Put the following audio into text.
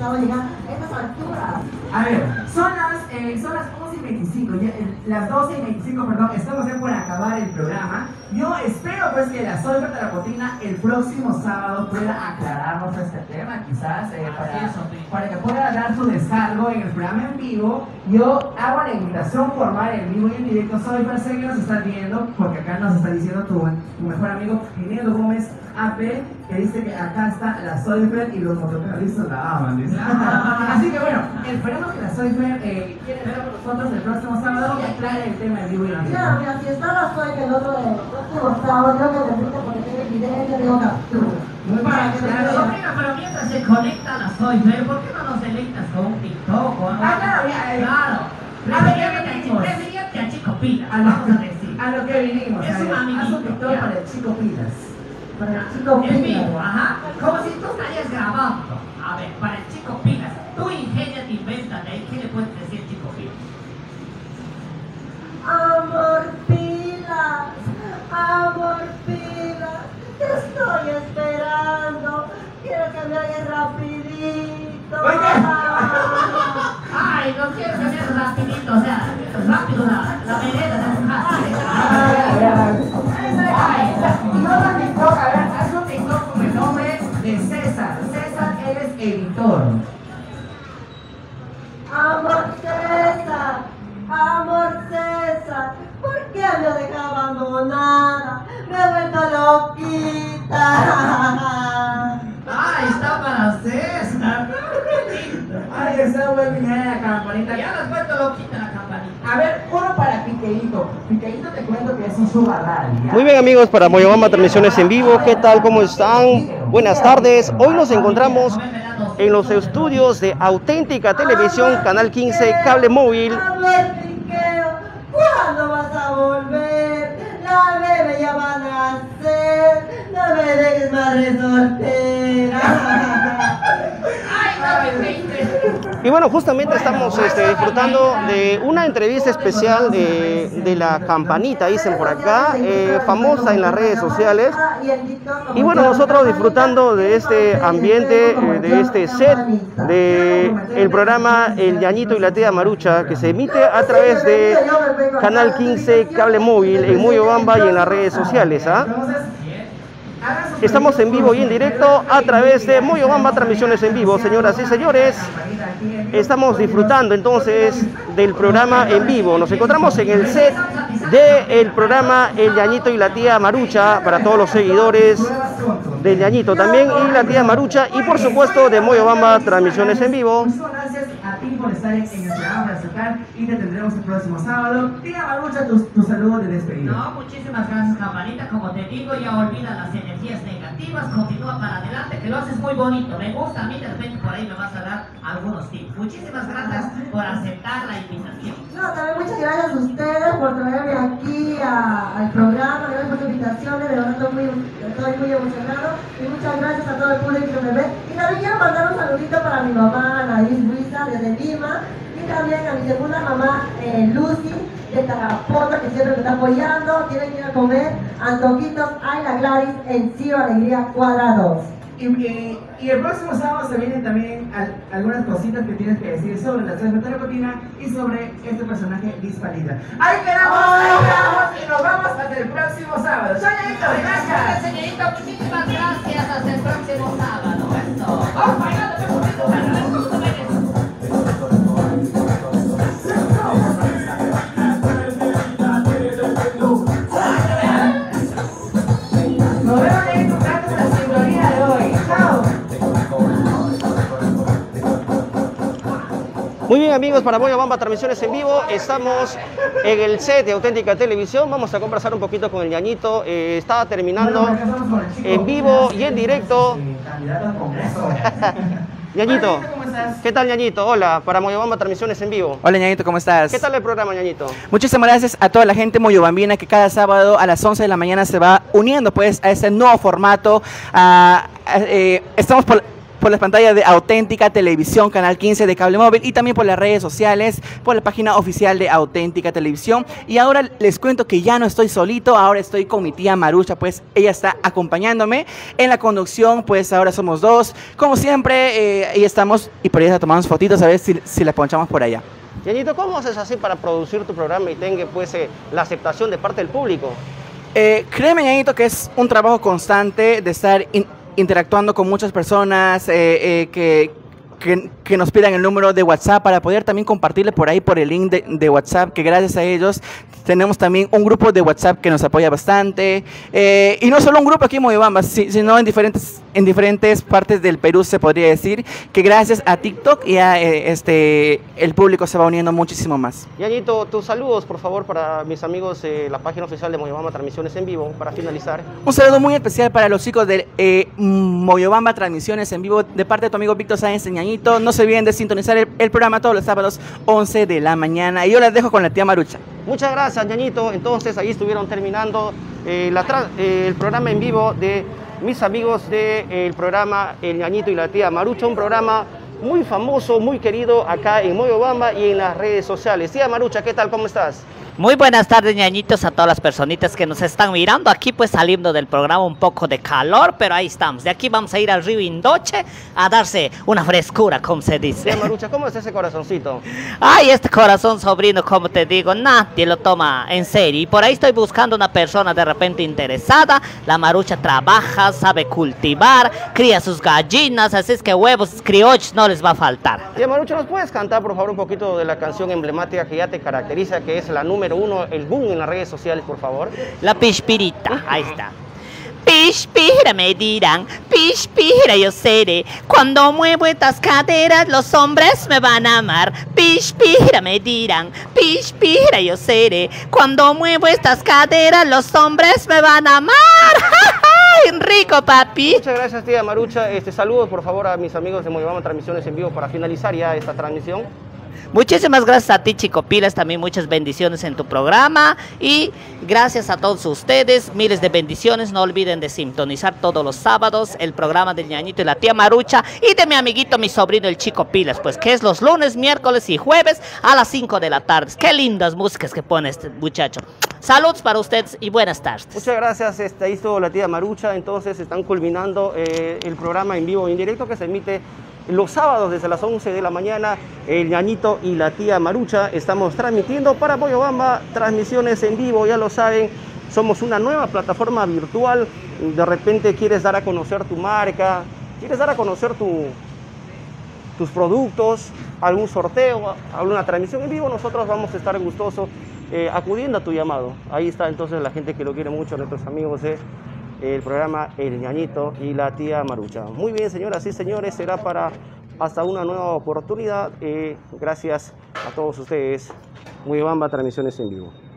pensado llegar a estas alturas? A ver, son las, eh, son las 11 y 25, ya, eh, las 12 y 25, perdón, estamos ya por acabar el programa. Yo espero pues que la Sol Tarapotina el próximo sábado pueda aclararnos este tema, quizás, eh, para, para que pueda dar su descargo en el programa en vivo. Yo hago la invitación formal en vivo y en directo. Soy sé que nos están viendo, porque acá nos está diciendo tu, tu mejor amigo, Ginebra Gómez AP, que dice que acá está la Soyfer y los motociclistas la aman, dice. Así que bueno, esperamos que la Soyfer eh, quiera ver con nosotros el próximo sábado y aclare el tema en vivo y directo. Mira, si está la Soy el otro del próximo sábado, creo que tendría que poner una captura. Muy Para que claro. Mira, pero mientras se conecta la Soy, ¿por qué no nos deleitas con un TikTok o algo? Ah, claro, ya, eh. Claro. A ver, ¿qué Preferiente a Chico- a lo, vamos a decir. a lo que vinimos, Es un amiguito, haz un TikTok ya. para el chico Pilas. Para el chico En vivo, ajá. Como si tú estarías grabando. A ver, para el Chico Pilas, tú ingeniate, invéntate, ¿qué le puedes decir Chico Pilas? Amor pilas, amor pilas, te estoy esperando. Quiero que me hagas rapidito. Ay, no quiero que veas rapidito, o sea, rápido la, la Muy bien la campanita. Ya las vuelto loquita la campanita. A ver, uno para Piqueito. Piqueito te cuento que es un ¿ya? Muy bien amigos, para Moyobamba Transmisiones en Vivo, ¿qué tal? ¿Cómo están? Buenas tardes. Hoy nos encontramos en los estudios de Auténtica Televisión, Canal 15, Cable Móvil. ¿cuándo vas a volver? La bebé ya va a nacer, no me dejes madre soltera. Y bueno, justamente estamos este, disfrutando de una entrevista especial de, la campanita, dicen por acá, eh, famosa en las redes sociales. Y bueno, nosotros disfrutando de este ambiente, eh, de este set de el programa El Yañito y la Tía Marucha, que se emite a través de Canal 15 Cable Móvil en Moyobamba y en las redes sociales. ¿ah? Estamos en vivo y en directo a través de Moyobamba Transmisiones en Vivo, señoras y señores. Estamos disfrutando entonces del programa en vivo. Nos encontramos en el set del programa El Yañito y la Tía Marucha para todos los seguidores del Yañito también y la Tía Marucha y por supuesto de Moyobamba Transmisiones en Vivo. Muchas gracias a ti por estar en en el programa de Azucar y te tendremos el próximo sábado. Tía Marucha, tu, tu saludo de despedida. No, muchísimas gracias, campanita. Como te digo, ya olvida las energías negativas, continúa para adelante, que lo haces muy bonito. Me gusta, a mí de repente por ahí me vas a dar algunos tips. Muchísimas gracias por aceptar la invitación. No, también muchas gracias a ustedes por traerme aquí a- al programa, gracias por la invitación, de verdad estoy muy, estoy muy emocionado y muchas gracias a todo el público que me ve. Y también quiero mandar un saludito para mi mamá, Anaís Luisa, desde Lima, y también a mi segunda mamá, eh, Lucy, de Tarapota, que siempre me está apoyando, quieren ir a comer antojitos, ay la Gladys, en Ciro Alegría Cuadrados. Y, y- y el próximo sábado se vienen también al- algunas cositas que tienes que decir sobre la transmisión Cotina y sobre este personaje Dispalita. Ahí quedamos, ahí quedamos y nos vamos hasta el próximo sábado. Soy Anito, gracias. Señorita, muchísimas gracias. Bien amigos, para Moyobamba Transmisiones en Vivo, estamos en el set de Auténtica Televisión. Vamos a conversar un poquito con el Ñañito. Eh, estaba terminando Bueno, en vivo y en directo. Candidato al Congreso. Ñañito, Hola, ¿cómo estás? ¿qué tal Ñañito? Hola, para Moyobamba Transmisiones en Vivo. Hola Ñañito, ¿cómo estás? ¿Qué tal el programa, Ñañito? Muchísimas gracias a toda la gente moyobambina que cada sábado a las 11 de la mañana se va uniendo pues a este nuevo formato. Ah, eh, estamos por... por las pantallas de Auténtica Televisión, Canal 15 de Cable Móvil y también por las redes sociales, por la página oficial de Auténtica Televisión. Y ahora les cuento que ya no estoy solito, ahora estoy con mi tía Marucha, pues ella está acompañándome en la conducción, pues ahora somos dos. Como siempre, eh, ahí estamos y por ahí tomamos fotitos a ver si, si la ponchamos por allá. Yanito, ¿cómo haces así para producir tu programa y tenga pues eh, la aceptación de parte del público? Eh, créeme, Ñañito, que es un trabajo constante de estar in- interactuando con muchas personas eh, eh, que, que, que nos pidan el número de WhatsApp para poder también compartirle por ahí por el link de, de WhatsApp, que gracias a ellos tenemos también un grupo de WhatsApp que nos apoya bastante. Eh, y no solo un grupo aquí en Moyobamba, si- sino en diferentes, en diferentes partes del Perú se podría decir que gracias a TikTok ya eh, este, el público se va uniendo muchísimo más. Yañito, tus saludos, por favor, para mis amigos de la página oficial de Moyobamba Transmisiones en Vivo, para finalizar. Un saludo muy especial para los chicos de eh, Moyobamba Transmisiones en vivo de parte de tu amigo Víctor Sáenz Ñañito. No se olviden de sintonizar el, programa todos los sábados 11 de la mañana. Y yo les dejo con la tía Marucha. Muchas gracias, Ñañito. Entonces, ahí estuvieron terminando eh, eh, el programa en vivo de mis amigos del programa El Ñañito y la tía Marucha, un programa muy famoso, muy querido acá en Moyobamba y en las redes sociales. Tía Marucha, ¿qué tal? ¿Cómo estás? Muy buenas tardes, ñañitos, a todas las personitas que nos están mirando. Aquí pues saliendo del programa un poco de calor, pero ahí estamos. De aquí vamos a ir al río Indoche a darse una frescura, como se dice. Tía Marucha, ¿cómo es ese corazoncito? Ay, este corazón sobrino, como te digo, nadie lo toma en serio. Y por ahí estoy buscando una persona de repente interesada. La marucha trabaja, sabe cultivar, cría sus gallinas, así es que huevos criollos no les va a faltar. Tía Marucha, ¿nos puedes cantar, por favor, un poquito de la canción emblemática que ya te caracteriza, que es la número uno, el boom en las redes sociales, por favor? La pispirita, ahí está. Pispira me dirán, pispira yo seré. Cuando muevo estas caderas los hombres me van a amar. Pispira me dirán, pispira yo seré. Cuando muevo estas caderas los hombres me van a amar. ¡Ay, rico papi! Muchas gracias, tía Marucha. Este, saludos, por favor, a mis amigos de Moyobamba Transmisiones en Vivo para finalizar ya esta transmisión. Muchísimas gracias a ti, Chico Pilas. También muchas bendiciones en tu programa. Y gracias a todos ustedes. Miles de bendiciones. No olviden de sintonizar todos los sábados el programa del ñañito y la tía Marucha. Y de mi amiguito, mi sobrino, el Chico Pilas. Pues que es los lunes, miércoles y jueves a las 5 de la tarde. Qué lindas músicas que pone este muchacho. Saludos para ustedes y buenas tardes. Muchas gracias, este, estuvo la tía Marucha. Entonces están culminando eh, el programa en vivo e indirecto que se emite los sábados desde las 11 de la mañana. El ñañito y la tía Marucha estamos transmitiendo para Moyobamba transmisiones en vivo, ya lo saben. Somos una nueva plataforma virtual. De repente quieres dar a conocer tu marca, quieres dar a conocer tu, tus productos, algún sorteo, alguna transmisión en vivo, nosotros vamos a estar gustosos eh, acudiendo a tu llamado. Ahí está entonces la gente que lo quiere mucho, nuestros amigos de el programa El Ñañito y la tía Marucha. Muy bien, señoras y señores, será para hasta una nueva oportunidad. Eh, gracias a todos ustedes. Muy bamba transmisiones en vivo.